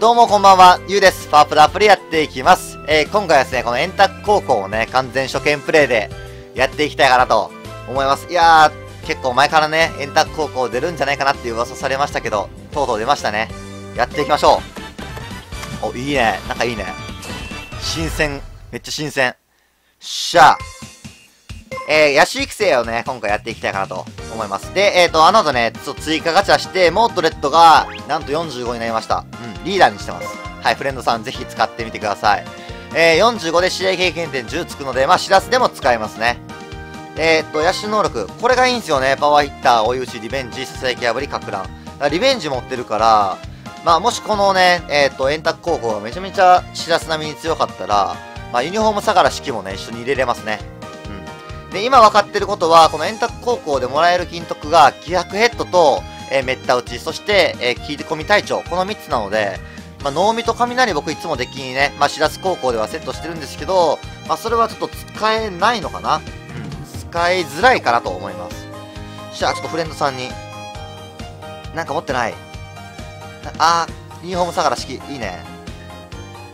どうもこんばんは、ゆうです。パワープルアプリやっていきます。えー、今回はですね、このエンタック高校をね、完全初見プレイでやっていきたいかなと思います。いやー、結構前からね、エンタック高校出るんじゃないかなっていう噂されましたけど、とうとう出ましたね。やっていきましょう。お、いいね。なんかいいね。新鮮。めっちゃ新鮮。しゃあ。えー、野手育成をね、今回やっていきたいかなと思います。で、えっ、ー、と、あの後ね、ちょっと追加ガチャして、モートレットが、なんと45になりました。うん、リーダーにしてます。はい、フレンドさんぜひ使ってみてください。えー、45で試合経験点10つくので、まあ、シラスでも使えますね。えっ、ー、と、野手能力。これがいいんですよね。パワーヒッター、追い打ち、リベンジ、ささやき破り、かく乱。リベンジ持ってるから、まあ、もしこのね、えっ、ー、と、円卓高校がめちゃめちゃシラス並みに強かったら、まあ、ユニフォーム相良式もね、一緒に入れれますね。で、今分かってることは、この円卓高校でもらえる金徳が、気迫ヘッドと、えー、メッタ打ち、そして、えー、切り込み隊長、この3つなので、まあ、能見と雷僕いつもデッキにね、まあ、しらす高校ではセットしてるんですけど、まあ、それはちょっと使えないのかな？うん、使いづらいかなと思います。じゃあ、ちょっとフレンドさんに、なんか持ってない？あー、ユニフォーム相良式、いいね。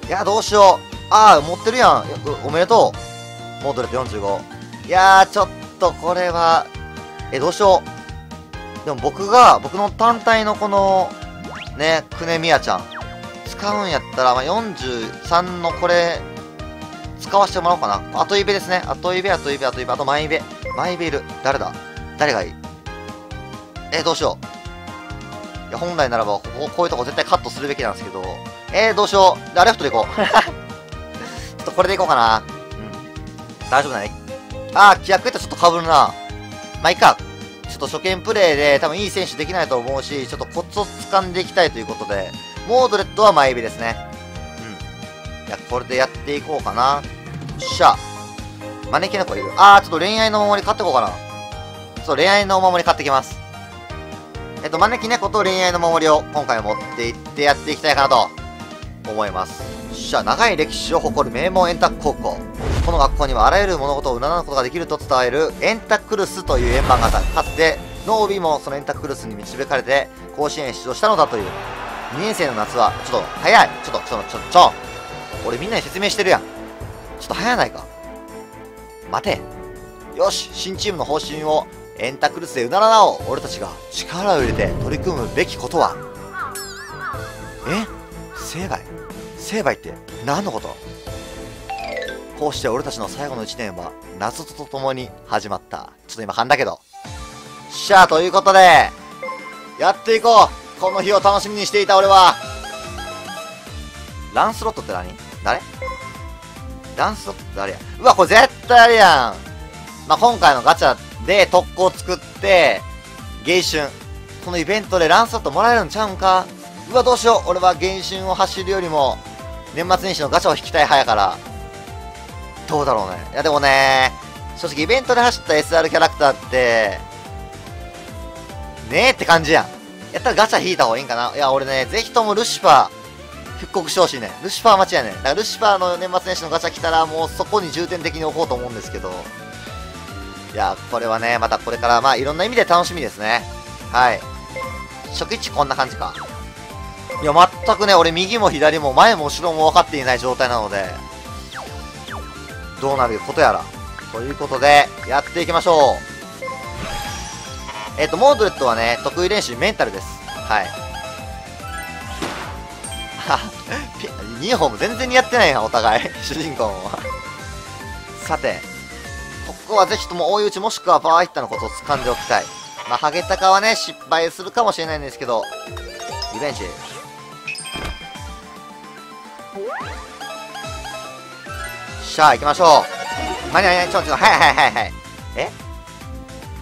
いや、どうしよう。あー、持ってるやん。おめでとう。モードレット45。いやー、ちょっとこれは、え、どうしよう。でも僕が、僕の単体のこの、ね、クネミヤちゃん、使うんやったら、まあ、43のこれ、使わせてもらおうかな。後イベですね。後イベ、後イベ、後イベ、あと前イベ。前イベいる。誰だ？誰がいい？えどうしよう。いや、本来ならばここ、こういうとこ絶対カットするべきなんですけど、えー、どうしよう。あ、レフトで行こう。ちょっとこれで行こうかな。うん。大丈夫だね。あー、規約とちょっと被るな。まあ、いいか。ちょっと初見プレイで多分いい選手できないと思うし、ちょっとコツを掴んでいきたいということで、モードレットは前指ですね。うん。いや、これでやっていこうかな。よっしゃ。招き猫いる。あー、ちょっと恋愛のお守り買ってこうかな。そう、恋愛のお守り買ってきます。えっと、招き猫と恋愛の守りを今回持っていってやっていきたいかなと思います。よっしゃ、長い歴史を誇る名門エンタック高校。この学校にはあらゆる物事を占うことができると伝えるエンタクルスという円盤があった。かつて、ノービもそのエンタクルスに導かれて甲子園出場したのだという。2年生の夏は、ちょっと早い。ちょっと、ちょっ、ちょ、ちょ。俺みんなに説明してるやん。ちょっと早ないか。待て。よし、新チームの方針をエンタクルスでうならなお。俺たちが力を入れて取り組むべきことは。え？成敗？成敗って何のこと？こうして俺たちの最後の1年は謎とともに始まった。ちょっと今噛んだけど。しゃあ、ということで、やっていこうこの日を楽しみにしていた俺は。ランスロットって何？誰？ランスロットって誰や？うわ、これ絶対あれやん。まあ、今回のガチャで特攻作って、芸春。このイベントでランスロットもらえるんちゃうんか？うわ、どうしよう俺は芸春を走るよりも、年末年始のガチャを引きたい派やから、どうだろうね。いやでもね、正直イベントで走った SR キャラクターって、ねえって感じやん。やったらガチャ引いた方がいいんかな。いや、俺ね、ぜひともルシファー、復刻してほしいね。ルシファー待ちやね。だからルシファーの年末年始のガチャ来たら、もうそこに重点的に置こうと思うんですけど。いや、これはね、またこれから、まあ、いろんな意味で楽しみですね。はい。初期値こんな感じか。いや、全くね、俺右も左も前も後ろも分かっていない状態なので、どうなることやら。ということで、やっていきましょう。えっ、ー、と、モードレットはね、得意練習メンタルです。はい。ユ ニフォーム全然似合ってないな、お互い。主人公も。さて、ここはぜひとも追い打ちもしくはパワーヒッターのことを掴んでおきたい。まあ、ハゲタカはね、失敗するかもしれないんですけど、リベンジ。しゃあ、行きましょう。まにゃにゃ、ちょ、ちょ、はいはいはいはい。え？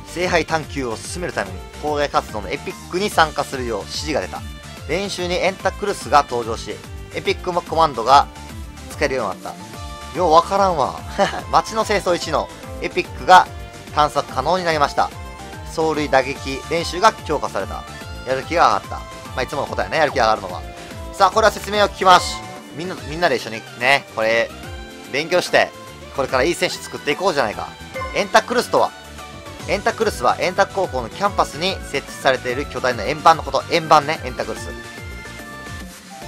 聖杯探求を進めるために、校外活動のエピックに参加するよう指示が出た。練習にエンタクルスが登場し、エピックもコマンドが使えるようになった。ようわからんわ。街の清掃1のエピックが探索可能になりました。走塁打撃練習が強化された。やる気が上がった。まあ、いつもの答えね、やる気が上がるのは。さあ、これは説明を聞きます。みんな、みんなで一緒にね、これ、勉強して、これからいい選手作っていこうじゃないか。エンタクルスとは、エンタクルスはエンタ高校のキャンパスに設置されている巨大な円盤のこと。円盤ね、エンタクルス。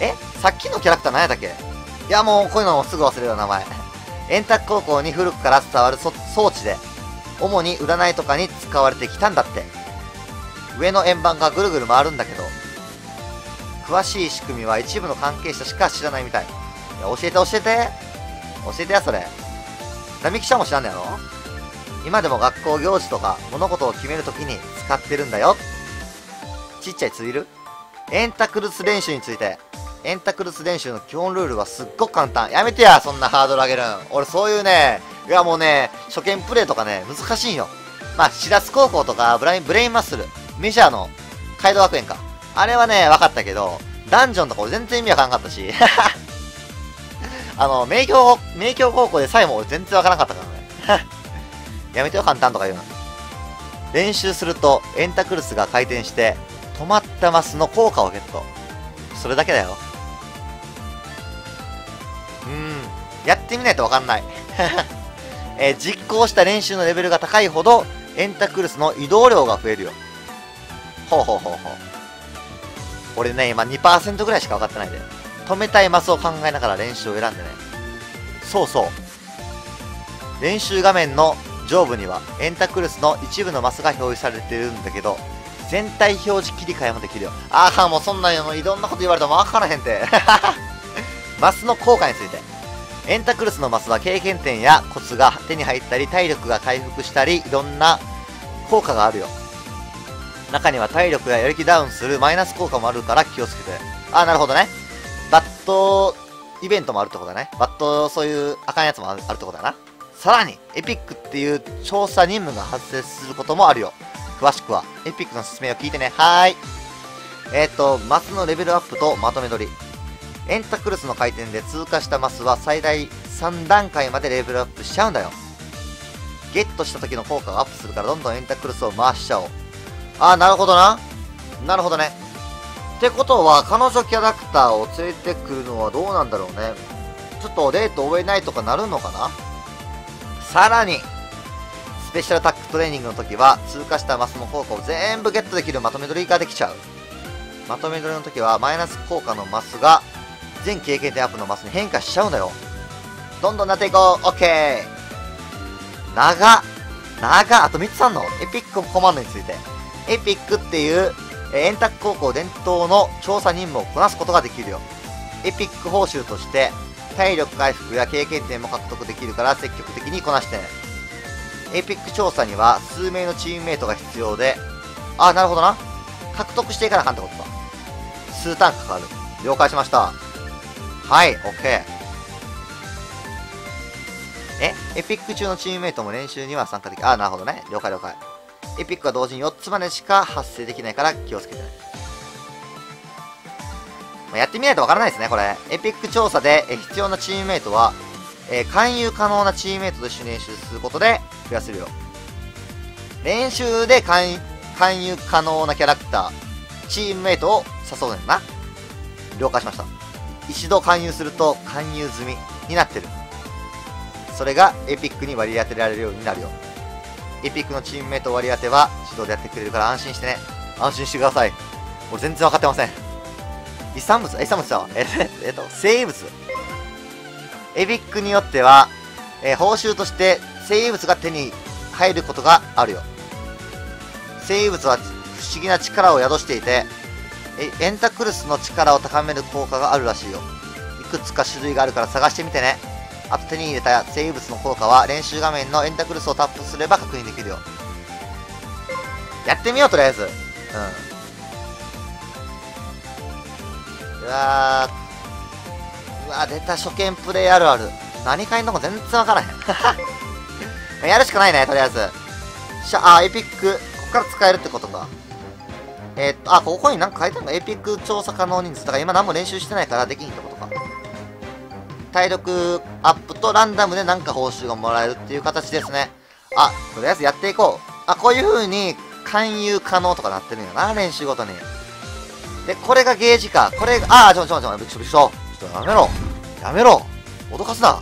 え？さっきのキャラクター何やったっけ？いやもうこういうのもすぐ忘れる名前。円卓高校に古くから伝わる装置で、主に占いとかに使われてきたんだって。上の円盤がぐるぐる回るんだけど、詳しい仕組みは一部の関係者しか知らないみたい。いや、教えて教えて。教えてや、それ。並木ちゃんも知らんのやろ？今でも学校行事とか物事を決めるときに使ってるんだよ。ちっちゃいツイルエンタクルス練習について。エンタクルス練習の基本ルールはすっごく簡単。やめてや、そんなハードル上げるん。俺そういうね、いやもうね、初見プレイとかね、難しいんよ。まあ、シラス高校とかブライン、ブレインマッスル、メジャーの街道学園か。あれはね、分かったけど、ダンジョンとか俺全然意味わからんかったし。あの、名教、名教高校でさえも全然わからなかったからね。やめてよ、簡単とか言うの。練習すると、エンタクルスが回転して、止まったマスの効果をゲット。それだけだよ。うん。やってみないとわかんない。えー、実行した練習のレベルが高いほど、エンタクルスの移動量が増えるよ。ほうほうほうほう。俺ね、今2%ぐらいしか分かってないで。止めたいマスを考えながら練習を選んでね。そうそう。練習画面の上部にはエンタクルスの一部のマスが表示されてるんだけど、全体表示切り替えもできるよ。ああ、もうそんなんいろんなこと言われても分からへんて。マスの効果について。エンタクルスのマスは経験点やコツが手に入ったり、体力が回復したり、いろんな効果があるよ。中には体力ややる気ダウンするマイナス効果もあるから気をつけて。ああ、なるほどね。バットイベントもあるってことだね。バット、そういうあかんやつもあるってことだな。さらに、エピックっていう調査任務が発生することもあるよ。詳しくは、エピックの説明を聞いてね。はーい。えっ、ー、と、マスのレベルアップとまとめ取り。エンタクルスの回転で通過したマスは最大3段階までレベルアップしちゃうんだよ。ゲットした時の効果がアップするからどんどんエンタクルスを回しちゃおう。あー、なるほどな。なるほどね。ってことは、彼女キャラクターを連れてくるのはどうなんだろうね。ちょっとデート終えないとかなるのかなさらに、スペシャルタックトレーニングの時は、通過したマスの効果を全部ゲットできるまとめ取りができちゃう。まとめ取りの時は、マイナス効果のマスが、全経験点アップのマスに変化しちゃうんだよ。どんどんなっていこうオッケー長長あと3つあんの？エピックコマンドについて。エピックっていう、円卓高校伝統の調査任務をこなすことができるよ。エピック報酬として、体力回復や経験点も獲得できるから積極的にこなしてね。エピック調査には数名のチームメイトが必要で、あ、なるほどな。獲得していかなあかんってことか。数ターンかかる。了解しました。はい、オッケー。えエピック中のチームメイトも練習には参加できる。あ、なるほどね。了解了解。エピックは同時に4つまでしか発生できないから気をつけてね。まあ、やってみないとわからないですね、これ。エピック調査で必要なチームメイトは、えー、勧誘可能なチームメイトと一緒に練習することで増やせるよ。練習で勧誘可能なキャラクター、チームメイトを誘うねんな。了解しました。一度勧誘すると勧誘済みになってる。それがエピックに割り当てられるようになるよ。エピックのチームメイト割り当ては自動でやってくれるから安心してね。安心してください。俺全然わかってません。遺産物遺産物だわ。え、えっと、生物。エピックによっては、えー、報酬として生物が手に入ることがあるよ。生物は不思議な力を宿していて、エンタクルスの力を高める効果があるらしいよ。いくつか種類があるから探してみてね。あと手に入れた生物の効果は練習画面のエンタクルスをタップすれば確認できるよ。やってみよう、とりあえず。うん。うわー。うわ、出た初見プレイあるある。何買いんのか全然わからへん。やるしかないね、とりあえず。しゃ、あ、エピック。こっから使えるってことか。えー、っと、あ、ここになんか書いてあるの？エピック調査可能人数。だから今何も練習してないからできんってことか。体力アップとランダムでなんか報酬がもらえるっていう形ですね。あ、とりあえずやっていこう。あ、こういう風に勧誘可能とかなってるんやな、練習ごとに。で、これがゲージか。これが、あー、ちょ、ちょ、ちょ、びっくりした、びっした。ちょっとやめろ。やめろ。脅かすな。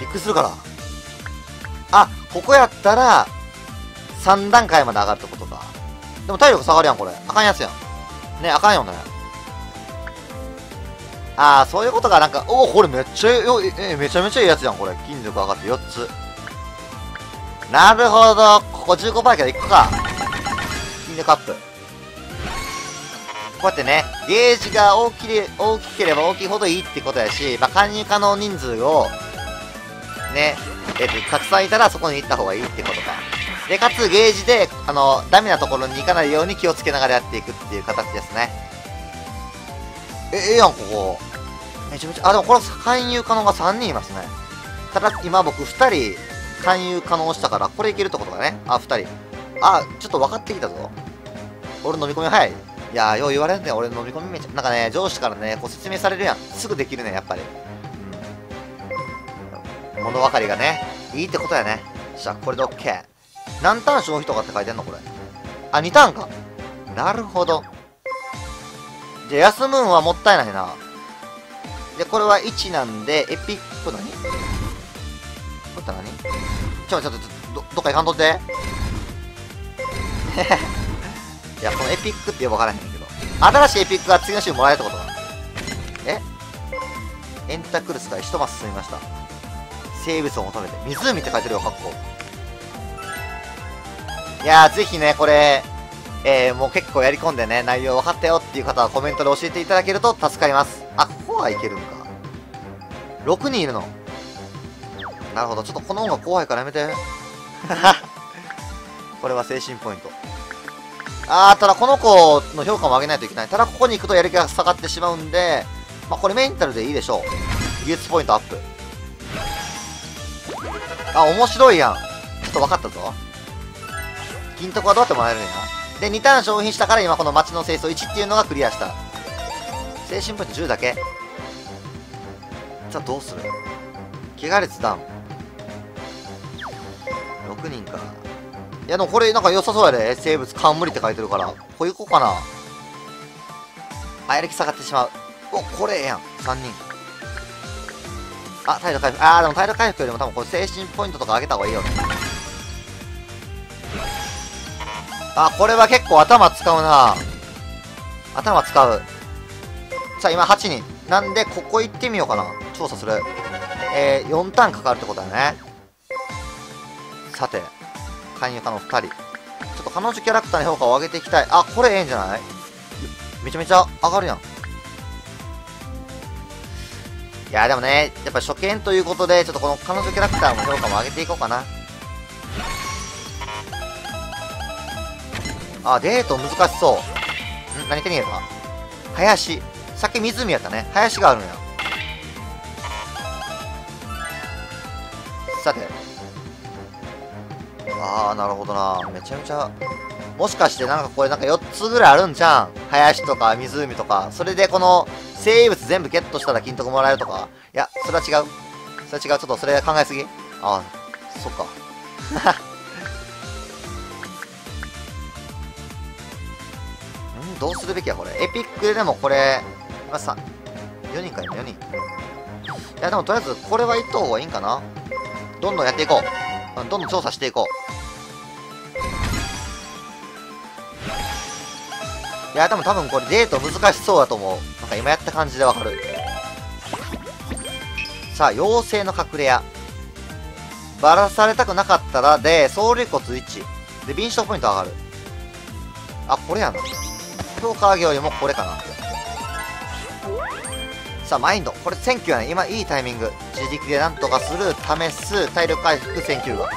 びっくりするから。あ、ここやったら、3段階まで上がるってことか。でも体力下がるやん、これ。あかんやつやん。ね、あかんよね。ああ、そういうことがなんか、おお、これめっちゃよ、え、めちゃめちゃいいやつじゃん、これ。筋力上がって4つ。なるほど。ここ15%やけど1個か。筋力アップ。こうやってね、ゲージが大きれ大きければ大きいほどいいってことやし、まあ、勧誘可能人数を、ね、えっ、と、たくさんいたらそこに行った方がいいってことか。で、かつゲージで、あの、ダメなところに行かないように気をつけながらやっていくっていう形ですね。え、えやん、ここ。めちゃめちゃ、あ、でもこれ勧誘可能が3人いますね。ただ、今僕2人勧誘可能したから、これいけるってことだね。あ、2人。あ、ちょっと分かってきたぞ。俺飲み込み早い。いやー、よう言われんね俺飲み込みめちゃ、なんかね、上司からね、こう説明されるやん。すぐできるね、やっぱり。物分かりがね、いいってことやね。じゃあ、これで OK。何ターン消費とかって書いてんのこれ。あ、2ターンか。なるほど。じゃあ、休むんはもったいないな。で、これは1なんで、エピック何？これって何？ちょ、ちょっと、ど、どっか行かんとって。いや、このエピックってよくわからへんけど。新しいエピックが次の週もらえるってことかえ？エンタクルスが一マス進みました。生物を求めて。湖って書いてるよ、カッコ。いやー、ぜひね、これ、えー、もう結構やり込んでね、内容分かったよっていう方はコメントで教えていただけると助かります。あ、ここはいけるんか。6人いるの。なるほど。ちょっとこの音が怖いからやめて。これは精神ポイント。あー、ただこの子の評価も上げないといけない。ただここに行くとやる気が下がってしまうんで、まあ、これメンタルでいいでしょう。技術ポイントアップ。あ、面白いやん。ちょっと分かったぞ。金徳はどうやってもらえるんや？で、2ターン消費したから今この街の清掃1っていうのがクリアした。精神ポイント10だけ。じゃあどうする？怪我率ダウン。6人か。いやでもこれなんか良さそうやで。生物冠って書いてるから。ここ行こうかな。あ、やる気下がってしまう。お、これええやん。3人。あ、体力回復。あー、でも体力回復よりも多分これ精神ポイントとか上げた方がいいよね。あ、これは結構頭使うな頭使う。さあ、今8人。なんで、ここ行ってみようかな。調査する。えー、4ターンかかるってことだね。さて、勧誘家の2人。ちょっと彼女キャラクターの評価を上げていきたい。あ、これええんじゃない？めちゃめちゃ上がるやん。いや、でもね、やっぱ初見ということで、ちょっとこの彼女キャラクターの評価も上げていこうかな。あ、デート難しそう。ん何手に入れた林。さっき湖やったね。林があるんや。さて。ああ、なるほどな。めちゃめちゃ。もしかしてなんかこれなんか4つぐらいあるんじゃん？林とか湖とか。それでこの生物全部ゲットしたら金徳もらえるとか。いや、それは違う。それは違う。ちょっとそれ考えすぎああ、そっか。んどうするべきや、これ。エピックででもこれ、あ、さ、4人か今、4人。いや、でもとりあえず、これは行った方がいいんかなどんどんやっていこう。どんどん調査していこう。いや、でも多分これデート難しそうだと思う。なんか今やった感じでわかる。さあ、妖精の隠れ家。バラされたくなかったら、で、総霊骨1。で、ビンショポイント上がる。あ、これやな。評価上げよりもこれかな。さあ、マインド。これ、選挙やね。今、いいタイミング。自力でなんとかする、試す、体力回復、選挙が。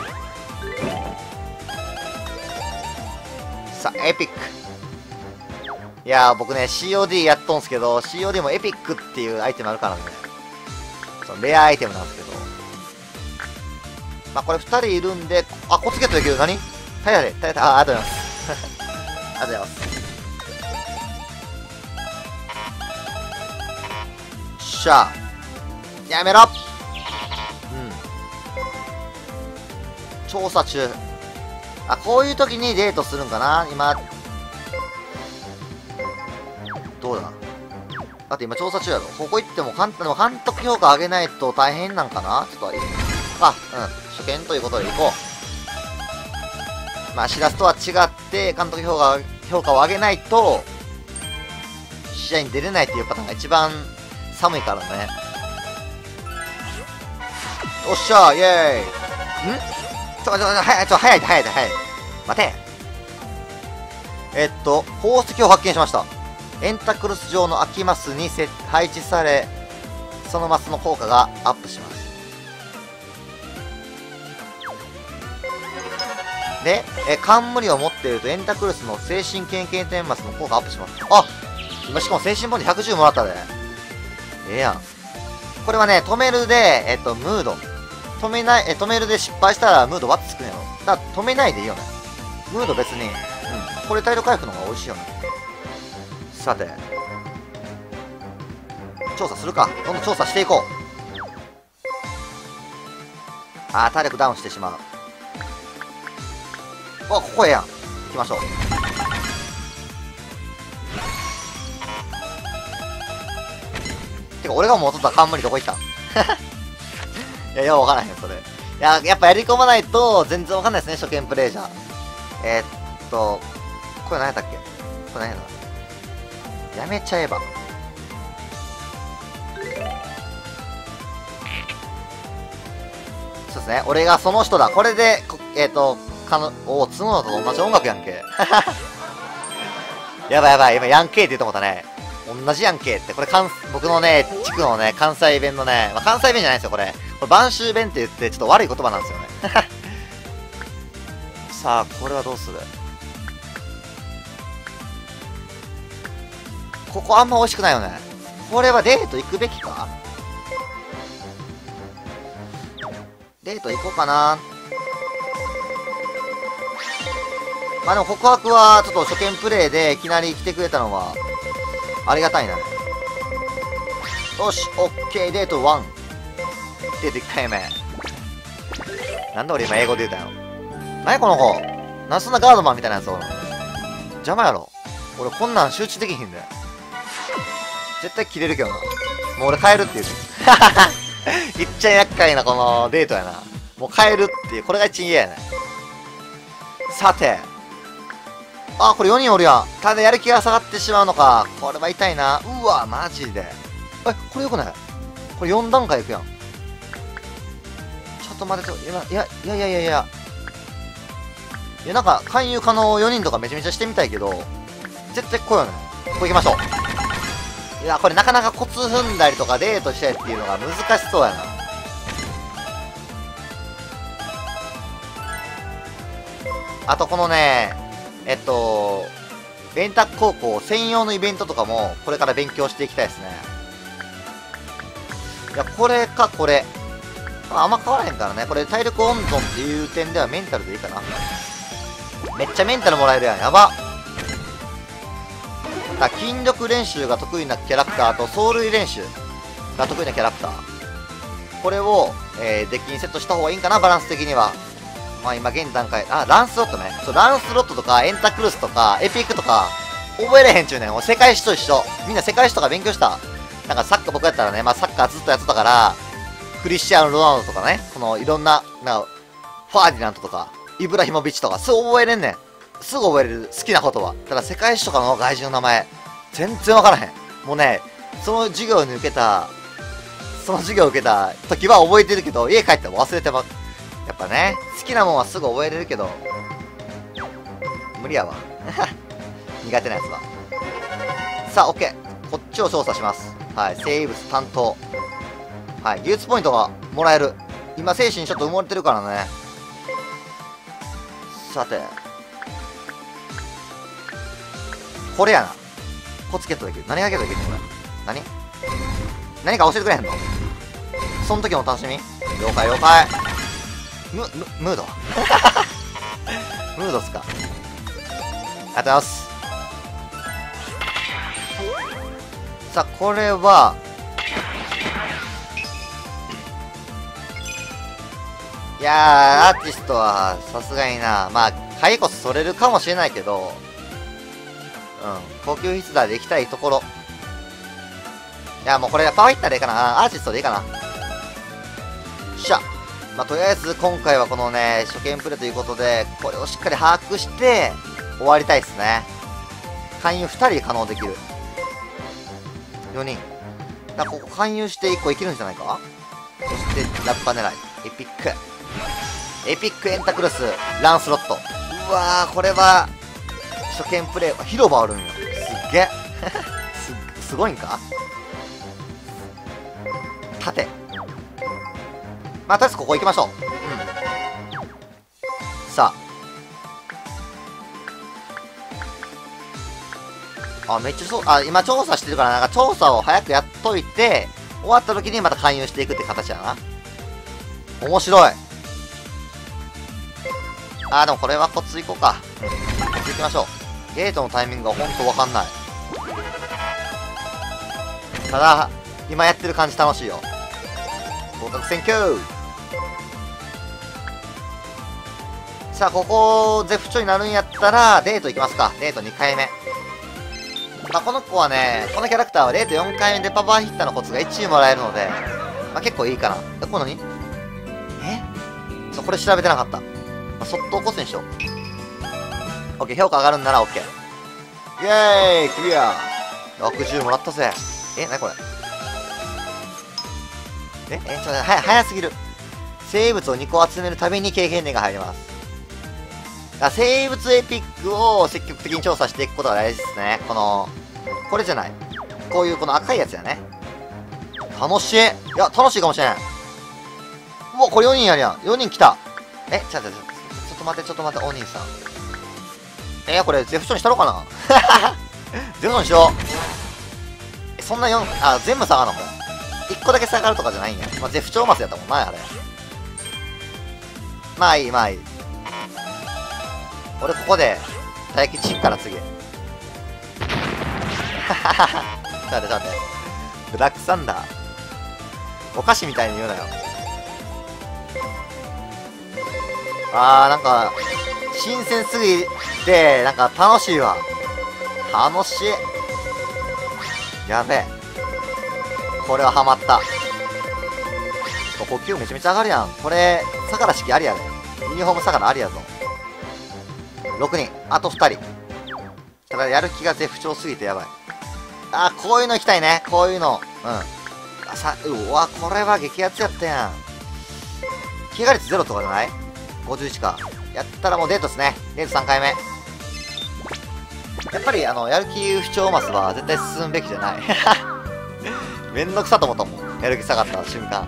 さあ、エピック。いやー、僕ね、COD やっとんすけど、COD もエピックっていうアイテムあるからね。そのレアアイテムなんですけど。まあ、これ2人いるんで、あ、コツゲットできる。何？タイヤで、タイヤで、あ、ありがとうございます。ありがとうございます。しゃやめろ。うん。調査中。あこういう時にデートするんかな？今。どうだ？だって今調査中やろ。ここ行っても監督評価上げないと大変なんかな？ちょっとあうん。初見ということで行こう。まあしらすとは違って監督評価評価を上げないと試合に出れないっていうパターンが一番寒いからね。おっしゃイェーイん？ちょ、ちょ、ちょ、早い、ちょ、早い、早い、早い。待て。えっと、宝石を発見しました。エンタクルス状の空きマスに配置され、そのマスの効果がアップします。で、え、冠を持っているとエンタクルスの精神経験点マスの効果アップします。あ今しかも精神ボンド110もらったで。ええやん。これはね、止めるで、えっと、ムード。止めない、え、止めるで失敗したらムードワッツつくんやろ。だから止めないでいいよね。ムード別に、うん。これ体力回復の方が美味しいよね。さて。調査するか。どんどん調査していこう。あー、体力ダウンしてしまう。あ、ここええやん。行きましょう。てか、俺が持っとった冠どこ行った？いや、ようわからへん、それ。いや、やっぱやり込まないと全然わかんないですね、初見プレイじゃ。えー、っと、これ何やったっけ？これ何やったやめちゃえば。そうですね。俺がその人だ。これで、えっ、と、かの、おお、角田と同じ音楽やんけ。やばいやばい、今ヤンケーって言ってもったね。同じやんけって。これ関、僕のね、地区のね、関西弁のね、まあ、関西弁じゃないですよ、これ。これ、晩秋弁って言って、ちょっと悪い言葉なんですよね。さあ、これはどうする？ここあんま美味しくないよね。これはデート行くべきか？デート行こうかな。まあでも告白はちょっと初見プレイでいきなり来てくれたのはありがたいな。よし、オッケー、デート1。デート1回目。なんで俺今英語で言うたよ。なにこの子なんそんなガードマンみたいなやつおる邪魔やろ。俺こんなん集中できひんだよ。絶対切れるけどな。もう俺帰るって言うて。いっちゃ厄介なこのデートやな。もう帰るっていう、これが一番嫌やね。さて。あ、これ4人おるやん。ただやる気が下がってしまうのか。これは痛いな。うわ、マジで。え、これよくない？これ4段階いくやん。ちょっと待ってと、いや、いや、いやいやいやいや。なんか、勧誘可能4人とかめちゃめちゃしてみたいけど、絶対こうよね。こう行きましょう。いや、これなかなかコツ踏んだりとかデートしたりっていうのが難しそうやな。あとこのね、えっと、ベンタ高校専用のイベントとかも、これから勉強していきたいですね。いや、これか、これ。まあ、あんま変わらへんからね。これ、体力温存っていう点ではメンタルでいいかな。めっちゃメンタルもらえるやん。やば。だ筋力練習が得意なキャラクターと走塁練習が得意なキャラクター。これを、えー、デッキにセットした方がいいんかな、バランス的には。まあ今現段階、あ、ランスロットね。そう、ランスロットとか、エンタクルスとか、エピックとか、覚えれへんちゅうねん。世界史と一緒。みんな世界史とか勉強した。なんかサッカー僕やったらね、まあサッカーずっとやってたから、クリスチャーノ・ロナウドとかね、このいろんな、なんか、ファーディナントとか、イブラヒモビッチとか、すぐ覚えれんねん。すぐ覚えれる。好きな言葉。ただ世界史とかの外人の名前、全然わからへん。もうね、その授業に受けた、その授業を受けた時は覚えてるけど、家帰っても忘れてます。やっぱね、好きなもんはすぐ覚えれるけど、無理やわ。苦手なやつは。さあ、OK。こっちを操作します。はい、生物担当。はい、技術ポイントがもらえる。今、精神ちょっと埋もれてるからね。さて。これやな。コツゲットできる。何がゲットできるのこれ？何？何か教えてくれへんの？その時の楽しみ？了解了解。ム、ム、ード？ムードっすか？ありがとうございます。さあ、これは、いやー、アーティストはさすがにな、まあ、回こそれるかもしれないけど、うん、高級筆談で行きたいところ。いや、もうこれ、パワーヒッターでいいかな。アーティストでいいかな。よっしゃ。まあ、とりあえず今回はこのね、初見プレイということで、これをしっかり把握して、終わりたいですね。勧誘2人可能できる。4人。だここ勧誘して1個いけるんじゃないか？そしてラッパ狙い。エピック。エピックエンタクルス。ランスロット。うわーこれは初見プレイ。広場あるんよ。すっげえ。すすごいんか？縦まあとりあえずここ行きましょう。うん。さあ。あめっちゃそうあ今調査してるからなんか調査を早くやっといて終わった時にまた勧誘していくって形やな。面白い。あでもこれはコツいこうか。うんコツいきましょう。ゲートのタイミングがほんとわかんない。ただ今やってる感じ楽しいよ。合格選挙。さあここ絶不調になるんやったらデート行きますかデート2回目まあ、この子はね、このキャラクターは0と4回目でパワーヒッターのコツが1位もらえるので、まあ、結構いいかな。え、これ何え？そう、これ調べてなかった。まあ、そっと起こすにしよう。OK、評価上がるんなら OK。イェーイクリア !60 もらったぜ。え、なにこれ？え、え、ちょっと、は、早すぎる。生物を2個集めるたびに経験値が入ります。だ生物エピックを積極的に調査していくことが大事ですね。この、これじゃない。こういうこの赤いやつやね。楽しい。いや、楽しいかもしれん。うわ、これ4人やるやん。4人来た。え、ちょっと、ちょっと待って、ちょっと待って、お兄さん。え、これ、ゼフションにしたろかな ゼフションにしよう。そんな4、あ、全部下がるの？これ。1個だけ下がるとかじゃないんや。まあ、ゼフチョウマスやったもんな、あれ。まあいい、まあいい。俺ここで、大吉から次。はははは。ちょって、ちょって。ブラックサンダー。お菓子みたいに言うなよ。あー、なんか、新鮮すぎて、なんか楽しいわ。楽しい。やべえ。これはハマった。呼吸めちゃめちゃ上がるやん。これ、相良式ありやで。ユニフォーム相良ありやぞ。6人。あと2人。ただ、やる気が絶不調すぎてやばい。あ、こういうの行きたいね。こういうの。うん。あ、さ、うわ、これは激アツやったやん。怪我率ゼロとかじゃない ?51 か。やったらもうデートですね。デート3回目。やっぱり、あの、やる気不調マスは絶対進むべきじゃない。めんどくさと思ったもん。やる気下がった瞬間。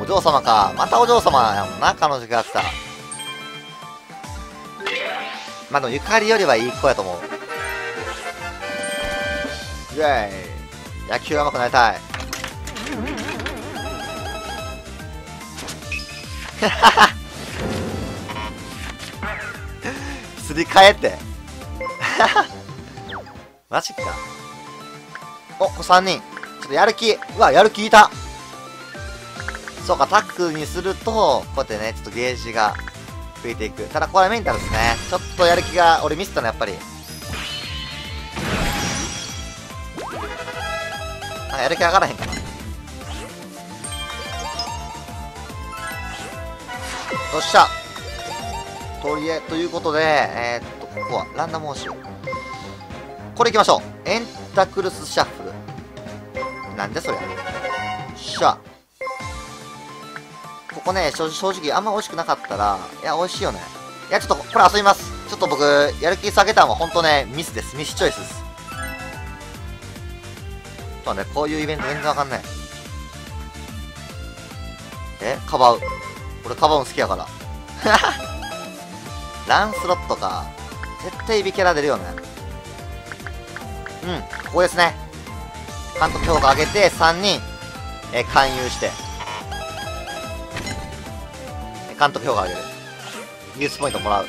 お嬢様か。またお嬢様やもんな、彼女キャラクター。まあでもゆかりよりはいい子やと思う。イェーイ野球上手くなりたい。すり替えて。マジか。お、これ3人。ちょっとやる気。うわ、やる気いた。そうか、タックにすると、こうやってね、ちょっとゲージが増えていく。ただこれはメンタルですね。ちょっとやる気が、俺ミスったの、やっぱり。あ、やる気上がらへんかな。よっしゃとりえ、ということで、えー、っと、ここは、ランダム押し。これ行きましょう。エンタクルスシャッフル。なんでそれ。しゃ。ここね、正直あんま美味しくなかったら、いや、美味しいよね。いや、ちょっと、これ遊びます。ちょっと僕、やる気下げたのは本当ね、ミスです。ミスチョイスです。そうね、こういうイベント全然わかんない。えカバウ。俺カバウン好きやから。ランスロットか。絶対ビキャラ出るよね。うん、ここですね。監督評価上げて、3人、えー、勧誘して。監督評価上げる。ニュースポイントもらう。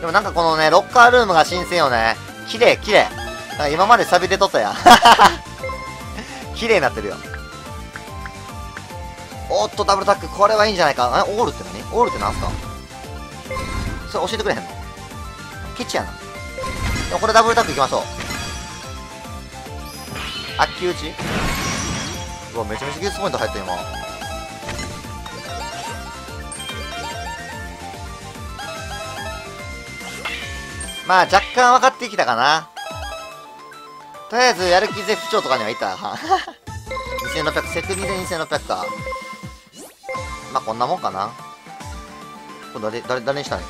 でもなんかこのね、ロッカールームが新鮮よね。綺麗、綺麗。なんか今まで錆びてとったやん。綺麗になってるよ。おっと、ダブルタック。これはいいんじゃないか。え、オールって何？オールって何すか？それ教えてくれへんの？ケチやな。これダブルタックいきましょう。あっき打ち？うわ、めちゃめちゃ技術ポイント入った今。まあ若干分かってきたかな。とりあえず、やる気絶不調とかにはいた。2600、セクリで2600か。まあこんなもんかな。これ誰、誰、誰にしたの？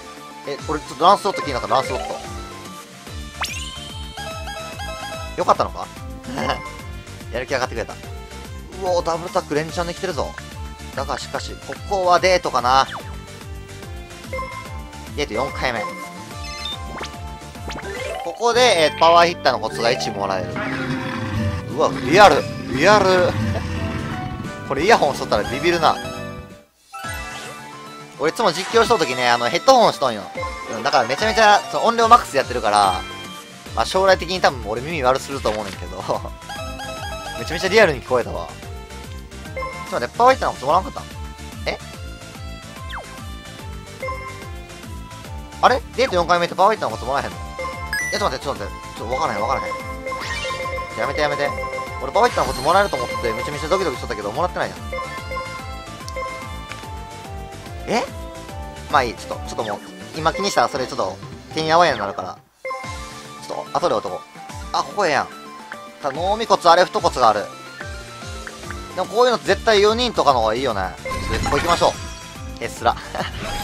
え、これちょっとランスロット気になったランスロット。よかったのか？やる気上がってくれた。うおダブルタック連チャンできてるぞ。だがしかし、ここはデートかな。デート4回目。ここで、えー、パワーヒッターのコツが1もらえる。うわ、リアルリアル これイヤホンしとったらビビるな。俺いつも実況しとるときね、あの、ヘッドホンしとんよ。だからめちゃめちゃ、その音量マックスやってるから、まあ将来的に多分俺耳悪すると思うねんけど、めちゃめちゃリアルに聞こえたわ。ちょっと待って、パワーヒッターのコツもらわんかった？え？あれ？デート4回目ってパワーヒッターのコツもらへんの？え、ちょっと待って、ちょっと待って。ちょっとわからへん、わからへん。やめてやめて。俺、パワーヒッターのコツもらえると思ってめちゃめちゃドキドキしとったけど、もらってないやん。え？まあいい、ちょっと、ちょっともう、今気にしたらそれちょっと、てんやわやになるから。ちょっと、後で男。あ、ここええやん。ただ、脳み骨あれ太骨がある。でもこういうの絶対4人とかの方がいいよね。ちょっとここ行きましょう。えすら。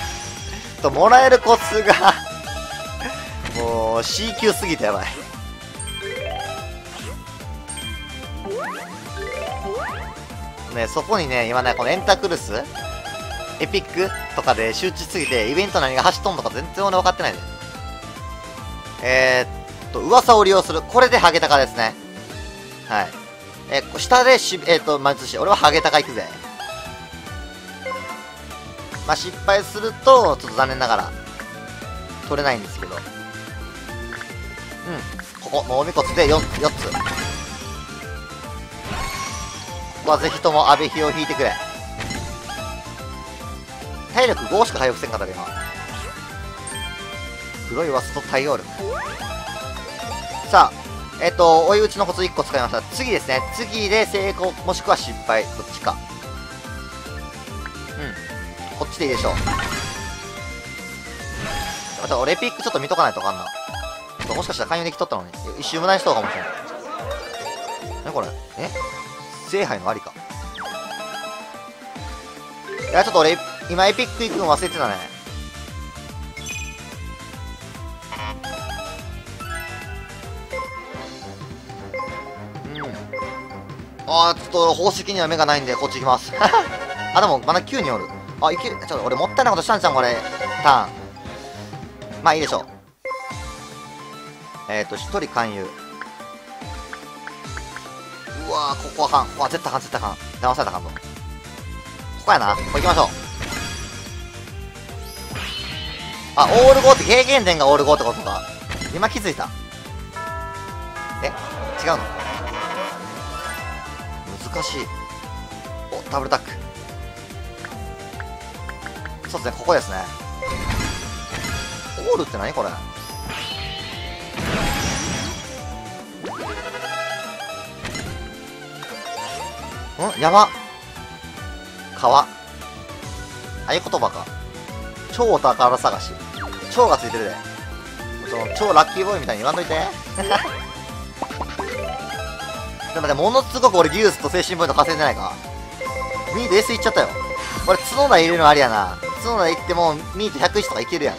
と、もらえるコツが もう C 級すぎてやばい。ね、そこにね、今ね、このエンタクルス？エピックとかで集中すぎて、イベント何が走っとんとか全然俺分かってないで。えー、っと、噂を利用する。これでハゲタカですね。はい。えー、下でし、えー、っと、まずし、俺はハゲタカ行くぜ。まあ、失敗すると、ちょっと残念ながら、取れないんですけど。うん。ここ、脳み骨で 4, 4つ。ここはぜひとも阿部比を引いてくれ。体力5しか回復せんかったで今。黒いワスと対応力。さあ、えっ、と、追い打ちのコツ1個使いました。次ですね。次で成功、もしくは失敗。どっちか。うん。こっちでいいでしょう。また俺ピックちょっと見とかないとあかんな。ちょっともしかしたら勧誘できとったのに。一周無駄にしとうかもしれない。何これ？え？聖杯のありか。いや、ちょっと俺、今エピック行くの忘れてたね。あー、ちょっと宝石には目がないんで、こっち行きます。あ、でも、まだ9人おる。あ、いける。ちょっと俺もったいないことしたんじゃん、これ。ターン。まあいいでしょう。えっ、ー、と、1人勧誘。うわー、ここは半。ここ絶対半、絶対半。騙されたかんの。ここやな。ここ行きましょう。あ、オール5って、軽減点がオール5ってことか。今気づいた。え？違うの？難しい。おダブルタック。そうですねここですね。オールって何これ？ん？山。川。合言葉か。超お宝探し。超がついてるで。その超ラッキーボーイみたいに言わんといて。でもね、ものすごく俺技術と精神ポイント稼いでないか。ミート S いっちゃったよ。これ角田入れるのありやな。角田いっても、ミート101とかいけるやん。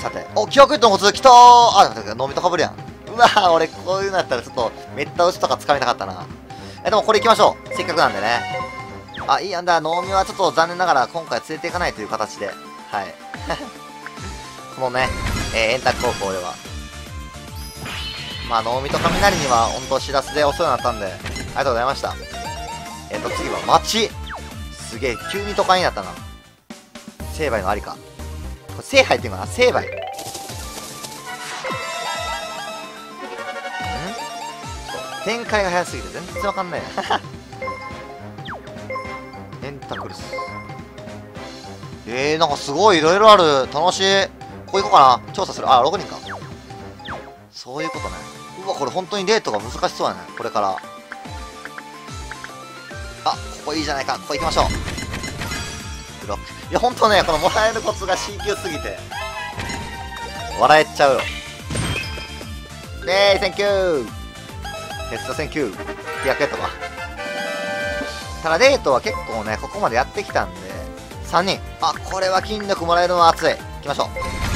さて、お、記憶とのコツ来たーあ、待って、飲みとかぶるやん。うわぁ、俺こういうのやったらちょっと、めった打ちとか掴みたかったな。え、でもこれ行きましょう。せっかくなんでね。あ、いいやんだ、能見はちょっと残念ながら今回連れていかないという形で。はい。このね、えー、円卓高校では、まあ、能見と雷には、本当知らせでお世話になったんで、ありがとうございました。えっ、ー、と、次は町すげえ、急に都会になったな。成敗のありか。これ、聖杯っていうかな？成敗。ん？展開が早すぎて全然わかんない。エンタクルス。えー、なんかすごいいろいろある。楽しい。ここ行こうかな。調査する。あ、6人か。そういうことね。うわ、これ本当にデートが難しそうやね。これから。あ、ここいいじゃないか。ここ行きましょう。ブロック。いや、ほんとね、このもらえるコツが C 級すぎて、笑えちゃうよ。えー、センキューテストセンキュー飛躍やったかただレートは結構ねここまでやってきたんで3人あこれは筋力もらえるのは熱い行きましょう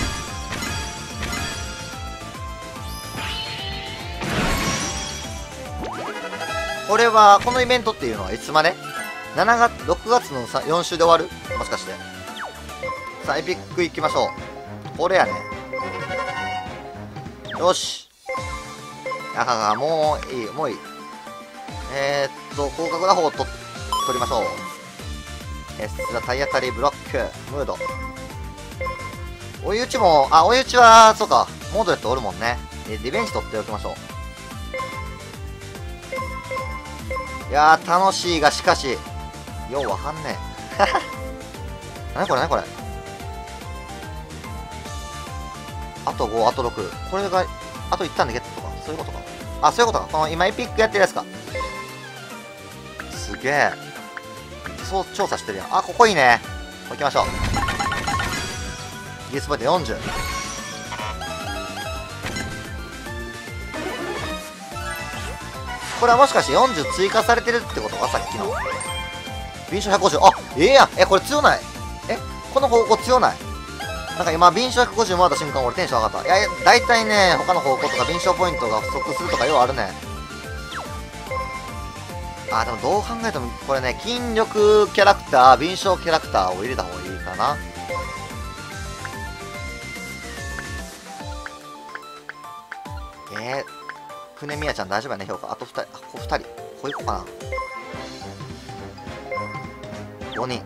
これはこのイベントっていうのはいつまで ?7 月6月の4週で終わる？もしかして。さあエピック行きましょう。これやね。よし。あははもういいもういい。えー、っと広角な方を取取りましょう。エスラ体当たりブロックムード。追い打ちもあ追い打ちはそうか。モードレットおるもんね。リベンジ取っておきましょう。いやー楽しいがしかしようわかんねえ。何これ何これ。あと5あと6これがあと1ターンでゲットとか。そういうことか。あそういうことか。この今エピックやってるやつか。すげえ。そう調査してるやん。あここいいね。行きましょう。ギスポイント40これはもしかして40追加されてるってことかさっきの敏捷150あええやんえこれ強ない？えこの方向強ない？なんか今、敏捷150回った瞬間俺テンション上がった。いや、大体ね、他の方向とか敏捷ポイントが不足するとかようあるね。あ、でもどう考えても、これね、筋力キャラクター、敏捷キャラクターを入れた方がいいかな。えー、船宮ちゃん大丈夫やね、評価。あと2人、あ、ここ2人。ここ行こうかな。5人。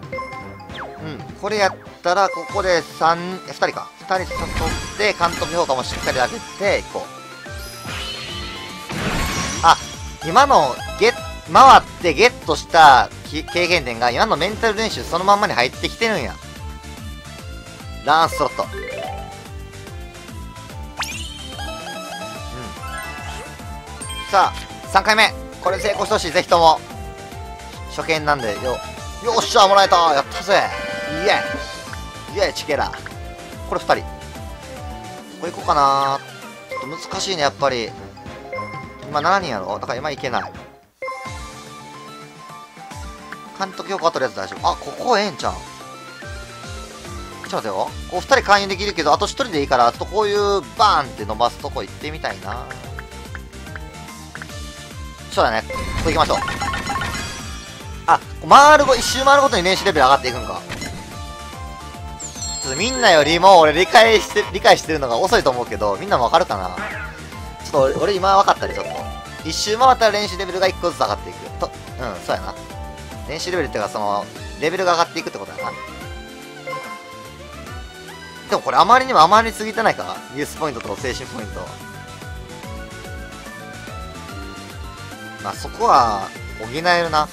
うん、これやったら、ここで3、2人か。2人誘って、監督評価もしっかり上げていこう。あ、今のゲ、回ってゲットした経験点が今のメンタル練習そのまんまに入ってきてるんや。ランスロット。さあ、3回目。これ成功してほしい、ぜひとも。初見なんで、よ、よっしゃ、もらえた。やったぜ。イエイ。イエイチケラ。これ2人。これ行こうかな。ちょっと難しいねやっぱり。今7人やろ？だから今いけない。監督評価とりあえず大丈夫。あここええんちゃう？ちょっと待ってよ。こう2人勧誘できるけどあと1人でいいからちょっとこういうバーンって伸ばすとこ行ってみたいな。そうだねここ行きましょうあ回るご一周回るごとに練習レベル上がっていくんかちょっとみんなよりも俺理解して、理解してるのが遅いと思うけど、みんなもわかるかなちょっと俺今分かったで、ちょっと。一周回ったら練習レベルが一個ずつ上がっていく。と、うん、そうやな。練習レベルっていうか、その、レベルが上がっていくってことやな。でもこれあまりにも余りすぎてないか？ユースポイントと精神ポイント。まあそこは、補えるな。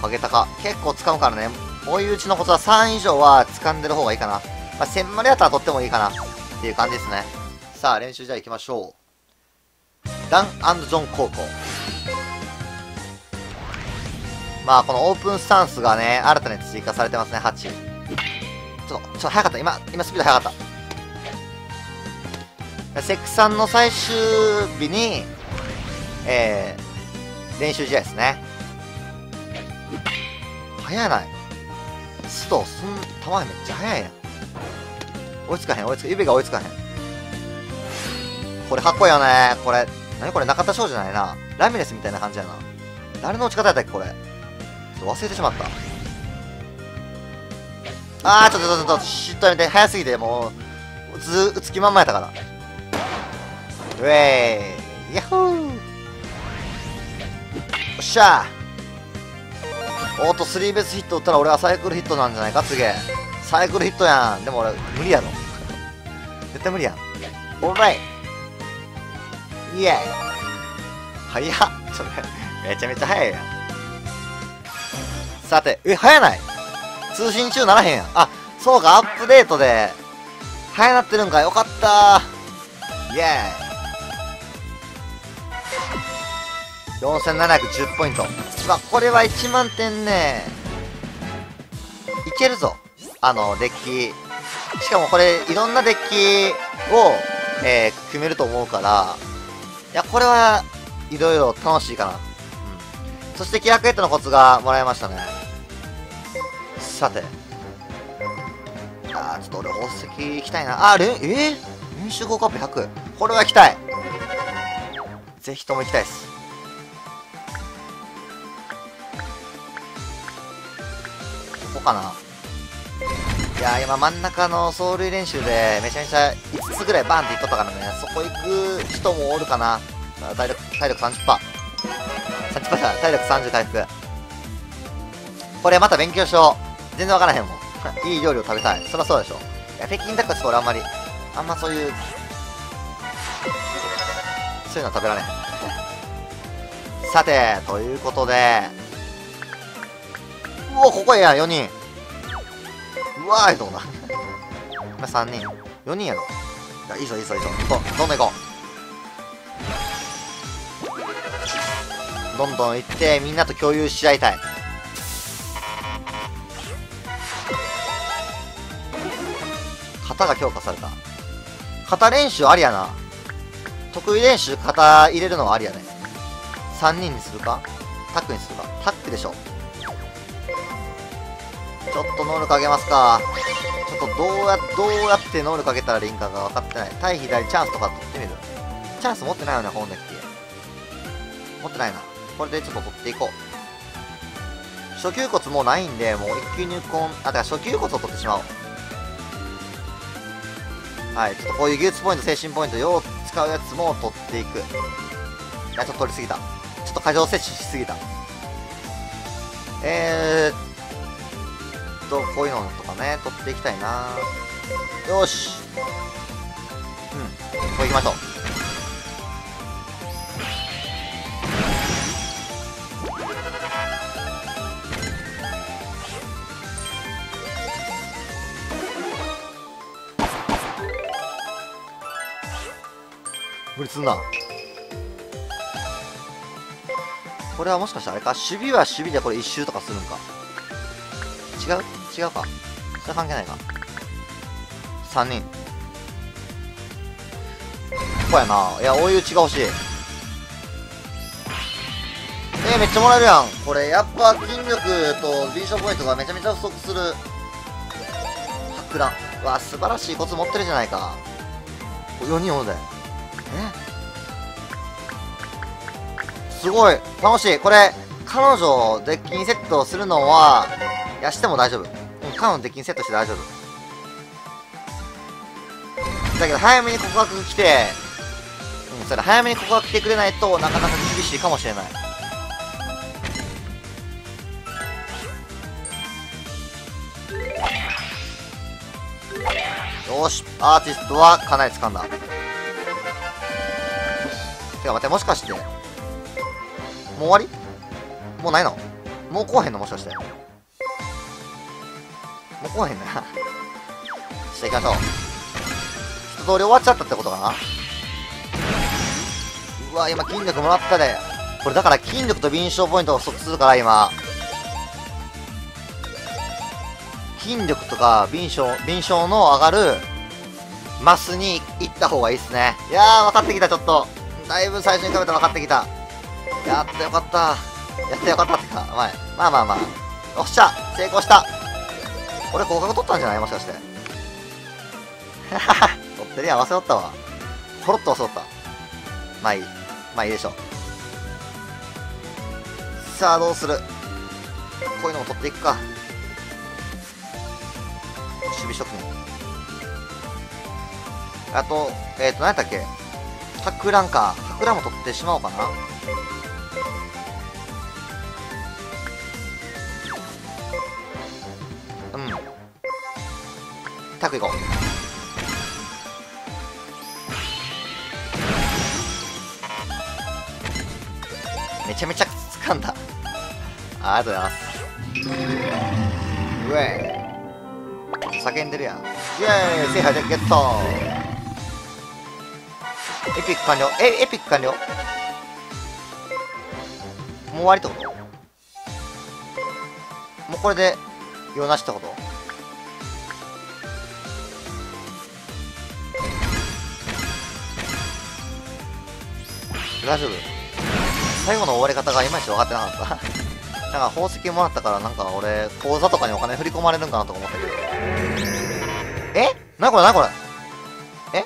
ハゲタカ。結構使うからね。追い打ちのコツは3以上は掴んでる方がいいかな。まあ、1000までやったら取ってもいいかな。っていう感じですね。さあ、練習じゃあ行きましょう。ダンジョン高校。まあ、このオープンスタンスがね、新たに追加されてますね、8。ちょっと、ちょっと早かった。今、今スピード早かった。セックさんの最終日に、えー、練習試合ですね。早ないスト、すん、球めっちゃ速いやん。追いつかへん、追いつか、指が追いつかへん。これかっこいいよね。これ、何これ？中田翔じゃないな。ラミレスみたいな感じやな。誰の打ち方やったっけこれ？ちょっと忘れてしまった。あー、ちょっとちょっとちょっと、しっとやめて。早すぎて、もう、ず、打つ気まんまやったから。ウェイヤッホーっしゃおっと、スリーベースヒット打ったら俺はサイクルヒットなんじゃないか、次。サイクルヒットやん。でも俺、無理やろ。絶対無理やん。オーライイエイ早っ。ちょっとめちゃめちゃ早いやん。さて、え、早ない？通信中ならへんやん。あ、そうか、アップデートで、早なってるんか。よかったイエーイ4710ポイント。まあ、これは1万点ね、いけるぞ。あの、デッキ。しかもこれ、いろんなデッキを、えー、組めると思うから、いや、これは、いろいろ楽しいかな。うん。そして、気楽ヘッドのコツがもらえましたね。さて。あー、ちょっと俺、宝石行きたいな。あー、れ、えー、練習合カップ100。これは行きたい。ぜひとも行きたいです。こかな。いや今真ん中の走塁練習でめちゃめちゃ5つぐらいバンっていっとったからね。そこ行く人もおるかな。体力体力 30%30% 30%体力30回復。これまた勉強しよう。全然わからへんもん。いい料理を食べたい。そりゃそうでしょ。いや北京ダックはちょっと俺あんまりあんまそういうそういうのは食べられへん。さてということでおここや4人。うわーいとこな今3人。4人やろいやいいぞいいぞいいぞ。行こうどんどん行こう。どんどん行ってみんなと共有し合いたい。型が強化された。型練習ありやな。得意練習型入れるのはありやね。3人にするか？タックにするか？タックでしょちょっと能力上げますか。ちょっとどうや、どうやって能力上げたらいいんかが分かってない。対左チャンスとか取ってみる。チャンス持ってないよね、本デッキ。持ってないな。これでちょっと取っていこう。初級骨もうないんで、もう一級入魂、あ、だから初級骨を取ってしまおう。はい、ちょっとこういう技術ポイント、精神ポイント、よう使うやつも取っていく。いや、ちょっと取りすぎた。ちょっと過剰摂取しすぎた。えーっとこういうのとかね取っていきたいな。よし。うん。こう行きましょう。無理すんな。これはもしかしてあれか？守備は守備でこれ一周とかするんか。違う？違うか。それ関係ないか。3人。ここやな。いや追い打ちが欲しい。えー、めっちゃもらえるやん。これやっぱ筋力と B 賞ポイントがめちゃめちゃ不足する。博覧。わ素晴らしいコツ持ってるじゃないか。4人おるで。え？すごい。楽しい。これ彼女デッキにセットするのはやしても大丈夫。カウンデッキにセットして大丈夫。だけど早めに告白来てうんそれ早めに告白来てくれないとなかなか厳しいかもしれない。よしアーティストはかなり掴んだ。てか待ってもしかしてもう終わり？もうないの？もう来おへんのもしかして。もう来へんな。していきましょう。一通り終わっちゃったってことかなうわ、今筋力もらったで。これだから筋力と敏捷ポイントが不足するから今。筋力とか敏捷、敏捷の上がるマスに行った方がいいっすね。いやー、分かってきた、ちょっと。だいぶ最初に比べたら分かってきた。やってよかった。やってよかったってか、まあまあまあまあ。よっしゃ成功した俺合格取ったんじゃない？もしかして。取ってるやん、忘れとったわ。ポロッと忘れとった。まあいい。まあいいでしょう。さあ、どうする？こういうのも取っていくか。守備職人。あと、えっ、ー、と、何やったっけ？博覧か。博覧も取ってしまおうかな。タク行こう。めちゃめちゃ掴んだ。ありがとうございます。うえ叫んでるやん。イエーイ。制覇でゲット。エピック完了。えエピック完了？もう終わりってこと？もうこれで用なしってこと？大丈夫最後の終わり方がいまいち分かってなかった。なんか宝石もらったからなんか俺口座とかにお金振り込まれるんかなとか思ったけど。え？なこれ？なこれ？え？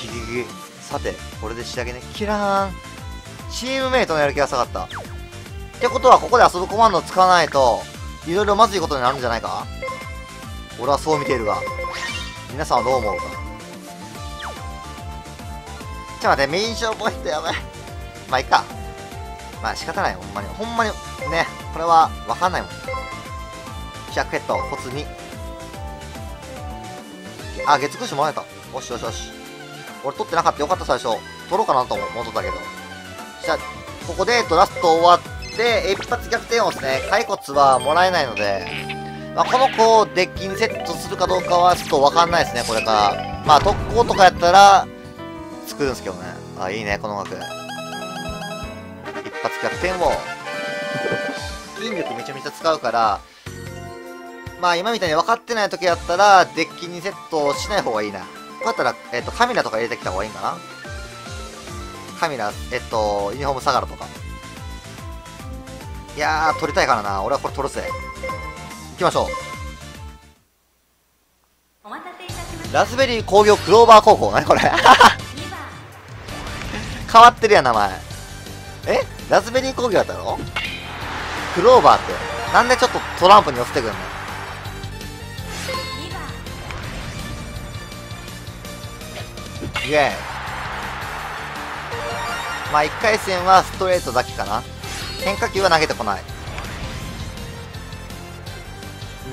ギギギさてこれで仕上げね。キラーン。チームメイトのやる気が下がった。ってことはここで遊ぶコマンドを使わないといろいろまずいことになるんじゃないか？俺はそう見ているが。皆さんはどう思うか？と待ってメイン勝ポイントやばい。まあいっか。まあ仕方ないほんまに。ほんまにねこれは分かんないもん。100ヘッドコツ2あ月9種もらえた。よしよしよし。俺取ってなかった。よかった最初。取ろうかなと思っとったけど。じゃあここで、えっと、ラスト終わって一発逆転をですね。骸骨はもらえないので。まあ、この子をデッキにセットするかどうかはちょっとわかんないですね、これから。まあ、特攻とかやったら、作るんですけどね。あ、いいね、この枠。一発逆転を。筋力めちゃめちゃ使うから、まあ今みたいに分かってない時やったら、デッキにセットしない方がいいな。こうやったら、えっ、と、カミラとか入れてきた方がいいんかな？カミラ、えっと、ユニフォームサガラとか。いやー、取りたいからな。俺はこれ取るぜ。行きましょうラズベリー工業クローバー高校何これ？変わってるやん名前。え？ラズベリー工業だったろ？クローバーって。なんでちょっとトランプに寄せてくんの？イエーイ。まあ1回戦はストレートだけかな。変化球は投げてこない。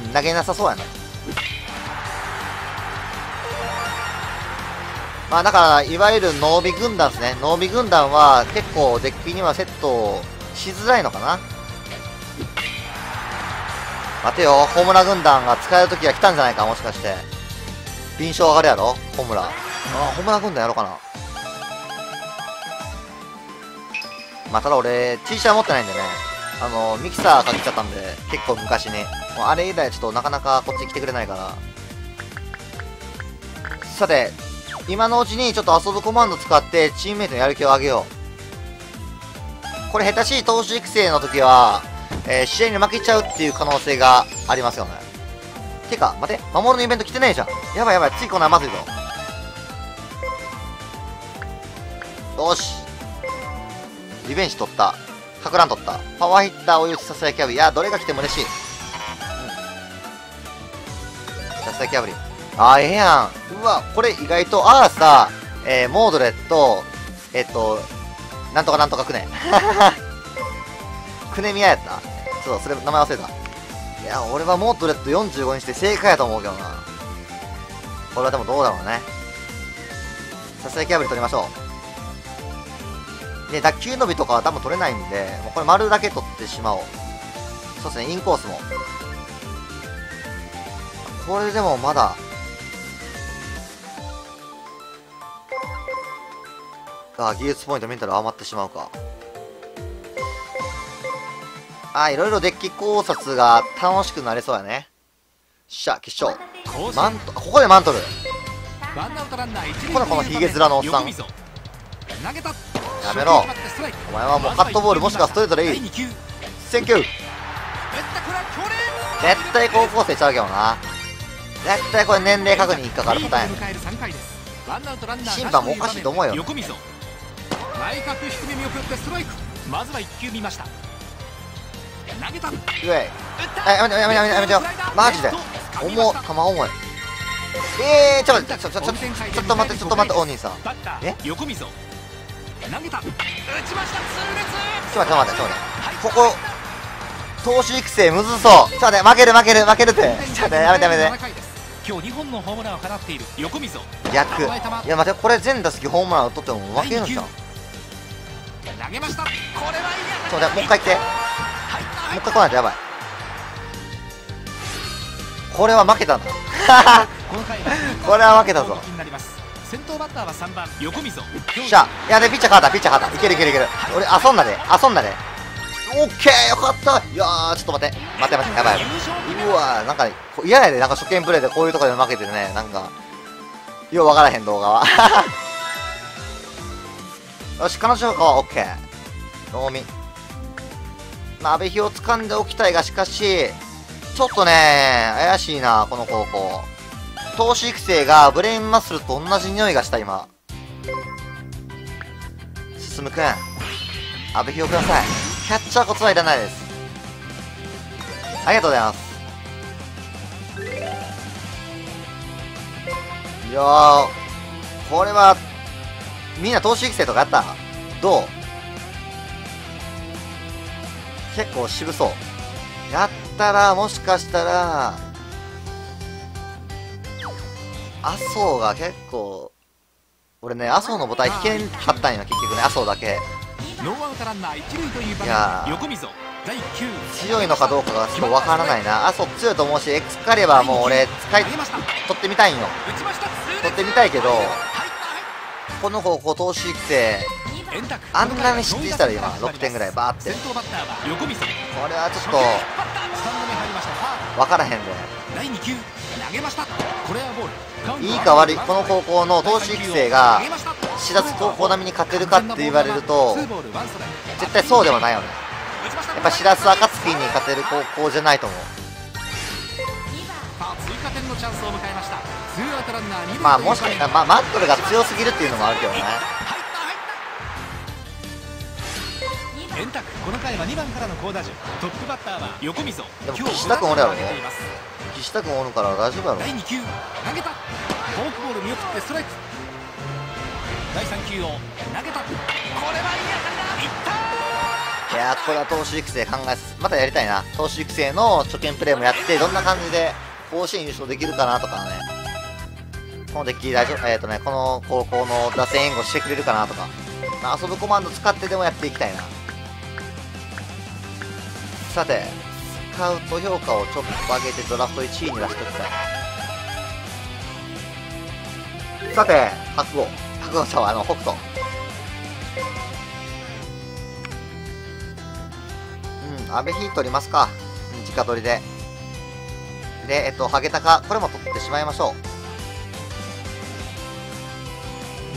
うん投げなさそうやな。まあだから、いわゆる濃尾軍団ですね。濃尾軍団は結構デッキにはセットしづらいのかな。待てよ、ホームラ軍団が使える時が来たんじゃないか、もしかして。臨床上がるやろ？ホムラ。あ、ホムラ軍団やろうかな。まあただ俺、T シャツ持ってないんでね。あの、ミキサーかけちゃったんで、結構昔に。もうあれ以来ちょっとなかなかこっち来てくれないから。さて、今のうちにちょっと遊ぶコマンド使ってチームメイトのやる気を上げよう。これ下手しい投手育成の時は、えー、試合に負けちゃうっていう可能性がありますよね。てか、待て、守るのイベント来てないじゃん。やばいやばい、ついこんないまずいぞ。よし。リベンジ取った。かく乱取った。パワーヒッター追い打ちさせやきャビ。いや、どれが来ても嬉しい。さすがキャブリ。あ、ええやん。うわ、これ意外と、アーサー、えー、モードレット、えっと、なんとかなんとかくね。くねみややったそう、それ名前忘れた。いや、俺はモードレット45にして正解やと思うけどな。これはでもどうだろうね。さすがキャブリ取りましょう。で、打球伸びとかは多分取れないんで、もうこれ丸だけ取ってしまおう。そうですね、インコースも。これでもまだあ技術ポイントメンタル余ってしまうか。あいろいろデッキ考察が楽しくなりそうやね。しゃ決勝。マントここでマントル。ここでこのヒゲ面のおっさん。やめろ。お前はもうカットボールもしくはストレートでいい。センキュー。絶対高校生ちゃうけどな。絶対これ年齢確認引っかかるパターン審判もおかしいと思うよ、ね、内角低め見送ってストライク。まずは1球見ました。投げた。うえやめてやめてやめてやめてよ。マジで。重球重い。えー、ちょっとちょちょちょちょっと待ってちょっと待ってお兄さん。え？横溝。投げた。打ちました。痛烈。ちょっと待ってちょっと待って。ここ投手育成むずそう。ちょっと待って負ける負ける負けるって。ちょっと待ってやめてやめて。今日2本のホームランを放っている横溝。逆。いや待ってこれ全打席ホームランを取っても負けるのじゃん投げました。これはいいそうだもう一回いって。もう一回来ないとやばい。これは負けたんだ これは負けたぞ。先頭バッターは3番横溝。しゃ。いやでピッチャー勝った。ピッチャー勝った。いけるいけるいける。俺遊んだで。遊んだで。オッケーよかった。いやーちょっと待って。待って待ってやばい。うわなんか嫌やで。なんか初見プレイでこういうとこで負けてね。なんかようわからへん動画は。よし、彼女評価は OK。能見。まあ、阿部比を掴んでおきたいが、しかし、ちょっとね、怪しいな、この高校。投資育成がブレインマッスルと同じ匂いがした、今。進くん。阿部ひをください。キャッチャーコツはいらないです。ありがとうございます。いやー、これは、みんな投資育成とかやった？どう？結構渋そう。やったら、もしかしたら、麻生が結構、俺ね、麻生の母体引けんかったんや、結局ね、麻生だけ。いや強いのかどうかがちょっとわからないな。麻生強いと思うし、エクスカリバーも俺、使い、取ってみたいんよ。取ってみたいけど、この子、こ投資育成、あんなに失点したら今、6点ぐらいバーって。これはちょっと、わからへんで。いいか悪い、この高校の投手育成が、4月高校並みに勝てるかって言われると、絶対そうではないよね。やっぱ白洲暁に勝てる高校じゃないと思う。まあもしかしたら、まあ、マットルが強すぎるっていうのもあるけどね。円卓この回は2番からの好打順。トップバッターは横溝。でも岸田君おるやろ。岸田君おるから大丈夫やろ。第2球投げた。フォークボール見送ってストライク。第3球を投げた。これはいい当たりだ。いったいやこれは投手育成考えまたやりたいな。投手育成の初見プレーもやってどんな感じで甲子園優勝できるかなとかねこのデッキ大丈夫えっ、ー、とねこの高校の打線援護してくれるかなとか、まあ、遊ぶコマンド使ってでもやっていきたいなさて、スカウト評価をちょっと上げてドラフト1位に出しておきたい。さて、白鵬。白鵬さんはあの、北斗。うん、安倍ヒー取りますか。うん、直取りで。で、えっと、ハゲタカ。これも取ってしまいましょう。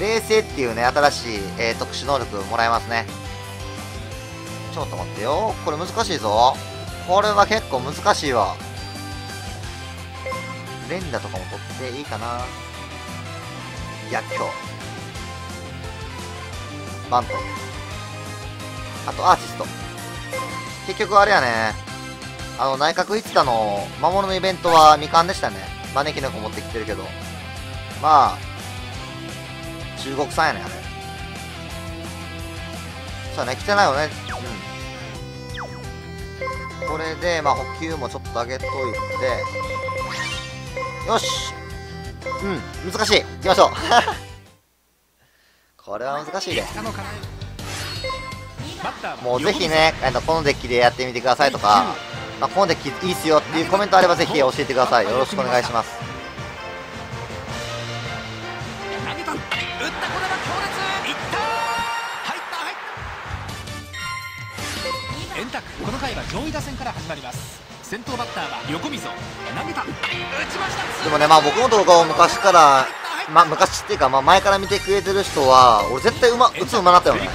冷静っていうね、新しい、えー、特殊能力もらえますね。ちょっと待ってよ。これ難しいぞ。これは結構難しいわ。連打とかも取っていいかな。薬莢。バント。あとアーティスト。結局あれやね。あの、内閣一座の魔物のイベントは未完でしたね。招き猫持ってきてるけど。まあ、中国産やね、あれ。そうね、来てないよね。うん。これで、まあ、補給もちょっと上げといて、よしうん、難しい。行きましょう。これは難しいで。もうぜひね、あのこのデッキでやってみてくださいとか、まあ、このデッキいいっすよっていうコメントあればぜひ教えてください。よろしくお願いします。打ったこれは強烈。いった。入った。入った。この回は上位打線から始まります先頭バッターは横溝投げた打ちましたでもねまあ僕の動画を昔からまあ昔っていうかまあ前から見てくれてる人は俺絶対うま打つうまなったよね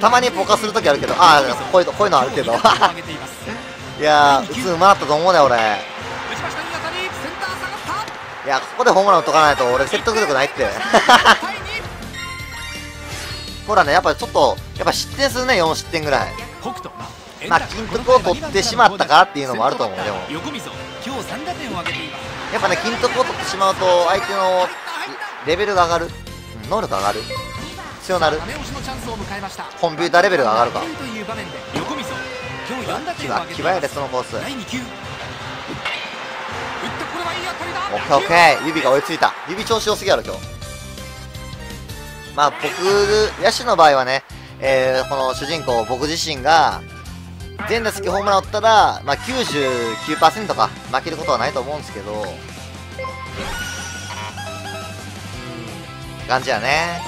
たまにポカするときあるけどああこういうこういうのあるけどいや打つうまなったと思うね俺いやここでホームラン打っとかないと俺説得力ないって。ほらねやっぱりちょっとやっぱ失点するね4失点ぐらい。まあ金徳を取ってしまったからっていうのもあると思うでも。やっぱね金徳を取ってしまうと相手のレベルが上がる。能力上がる。強なる。コンピューターレベルが上がるか。キバキバやでそのコースオッケーオッケー指が追いついた指調子良すぎやろ今日まあ僕野手の場合はねえー、この主人公僕自身が全打席ホームラン打ったら、まあ、99%か負けることはないと思うんですけど、うん、感じやね。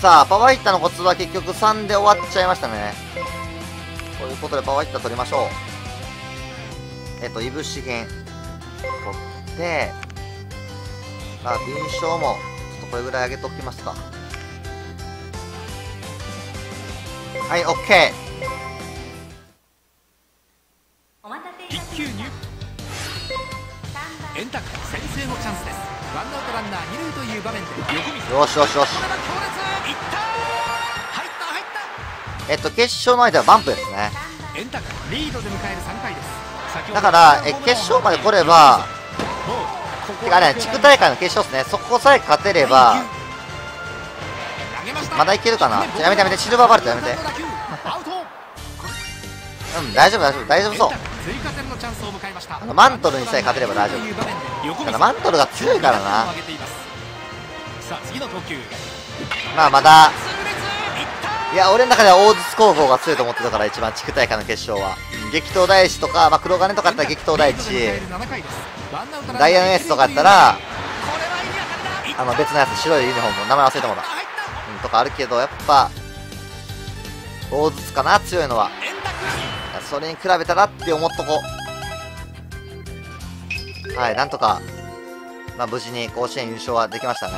さあ、パワーヒッターのコツは結局3で終わっちゃいましたね。ということでパワーヒッター取りましょう。えっと、いぶしげん。取って、まあ、敏捷も、ちょっとこれぐらい上げときますか。はい、オッケー。一球入。円卓先制のチャンスです。ワンアウトランナー二塁という場面でよしよしよし。えっと決勝の相手はバンプですね。円卓リードで迎える3回ですだからえ決勝まで来ればてかね地区大会の決勝ですね。そこさえ勝てればまだいけるかな。やめてやめてシルバーバルトやめて。うん大丈夫大丈夫大丈夫そう。あのマントルにさえ勝てれば大丈夫。ただマントルが強いからな。まあまだいや俺の中では大津高校が強いと思ってたから一番地区大会の決勝は。激闘大師とか、まあ、黒金とかやったら激闘大師ダイヤのエースとかやったらあの別のやつ白いユニフォーム名前忘れてもらうん、とかあるけどやっぱ大津かな強いのは。それに比べたらって思っとこう。はいなんとかまあ無事に甲子園優勝はできましたね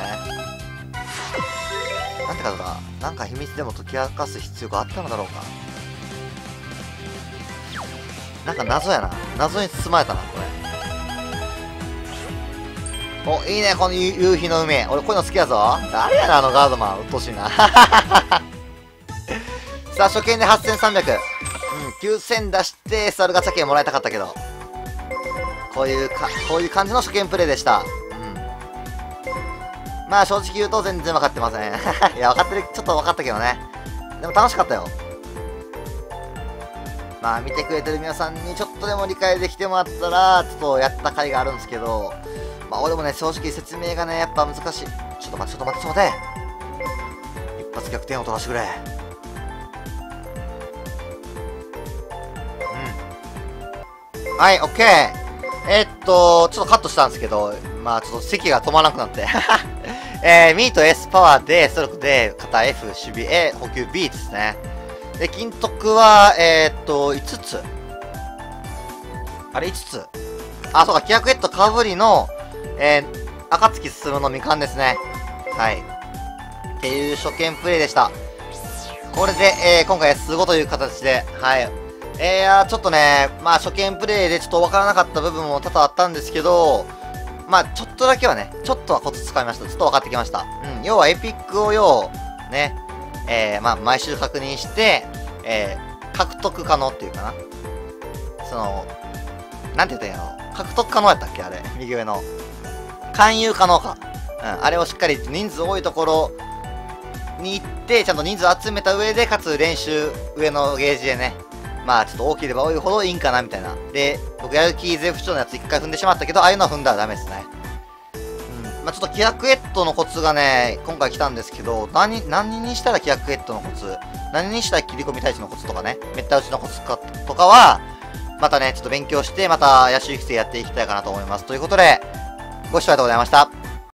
なんてことだなんか秘密でも解き明かす必要があったのだろうか。なんか謎やな。謎に包まれたなこれ。おいいねこの夕日の海。俺こういうの好きやぞ。誰やなあのガードマン。うっとしいな。さあ初見で8300うん9000出して SR ガチャ券もらいたかったけど。こういうか、こういう感じの初見プレイでした。まあ正直言うと全然分かってません。いや、分かってる、ちょっと分かったけどね。でも楽しかったよ。まあ見てくれてる皆さんにちょっとでも理解できてもらったら、ちょっとやった甲斐があるんですけど、まあ俺もね、正直説明がね、やっぱ難しい。ちょっと待って、ちょっと待って、ちょっと待って。一発逆転を取らせてくれ。うんはい、オッケー。えー、っと、ちょっとカットしたんですけど、まあちょっと席が止まらなくなって。えー、ミート S パワーで、ストロークで、肩 F、守備 A、補給 B ですね。で、金徳は、えー、っと、5つ。あれ、5つ？あ、そうか、規約ヘッドかぶりの、えー、暁進むのみかんですね。はい。っていう初見プレイでした。これで、えー、今回 S5 という形で、はい、えー、ちょっとね、まあ初見プレイでちょっとわからなかった部分も多々あったんですけど、まあちょっとだけはね、ちょっとはコツ使いました。ちょっと分かってきました。うん、要はエピックを要、ね、えー、まあ毎週確認して、えー、獲得可能っていうかな。その、なんて言ったんやろ。獲得可能やったっけあれ？右上の。勧誘可能か。うん、あれをしっかり人数多いところに行って、ちゃんと人数集めた上で、かつ練習、上のゲージでね、まあちょっと大きければ多いほどいいんかなみたいな。で、僕やる気ゼフ長のやつ一回踏んでしまったけど、ああいうのは踏んだらダメですね。うん。まあちょっと規約エットのコツがね、今回来たんですけど、何、何にしたら規約エットのコツ、何にしたら切り込み対地のコツとかね、めった打ちのコツかとかは、またね、ちょっと勉強して、また野手育成やっていきたいかなと思います。ということで、ご視聴ありがとうございました。